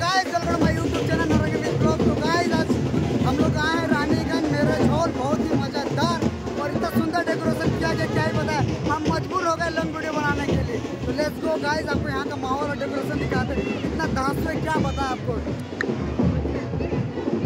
Guys welcome my YouTube channel Narangi blog तो guys आज हम लोग आए हैं रानीगंज मैरिज हॉल बहुत ही मज़ेदार और इतना सुंदर डेकोरेशन किया गया, क्या ही पता है। हम मजबूर हो गए लंग वीडियो बनाने के लिए। तो लेट्स गो गाइस आपको यहाँ का माहौल और डेकोरेशन दिखाते हैं। इतना दास में क्या पता है आपको?